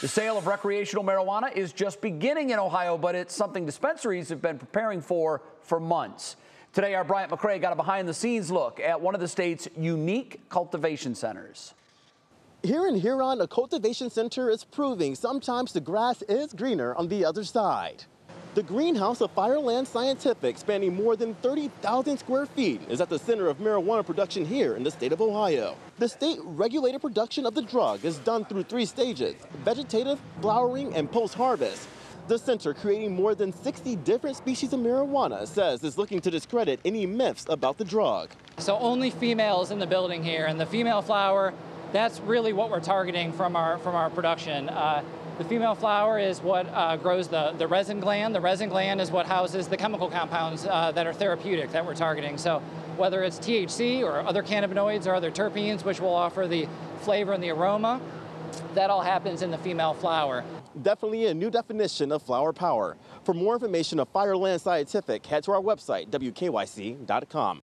The sale of recreational marijuana is just beginning in Ohio, but it's something dispensaries have been preparing for for months. Today, our Bryant McCray got a behind the scenes look at one of the state's unique cultivation centers. Here in Huron, a cultivation center is proving sometimes the grass is greener on the other side. The greenhouse of Firelands Scientific, spanning more than 30,000 square feet, is at the center of marijuana production here in the state of Ohio. The state-regulated production of the drug is done through three stages, vegetative, flowering, and post-harvest. The center, creating more than 60 different species of marijuana, says is looking to discredit any myths about the drug. So only females in the building here, and the female flower that's really what we're targeting from our from our production. Uh, the female flower is what uh, grows the, the resin gland. The resin gland is what houses the chemical compounds uh, that are therapeutic that we're targeting. So whether it's THC or other cannabinoids or other terpenes, which will offer the flavor and the aroma, that all happens in the female flower. Definitely a new definition of flower power. For more information of Firelands Scientific, head to our website, wkyc.com.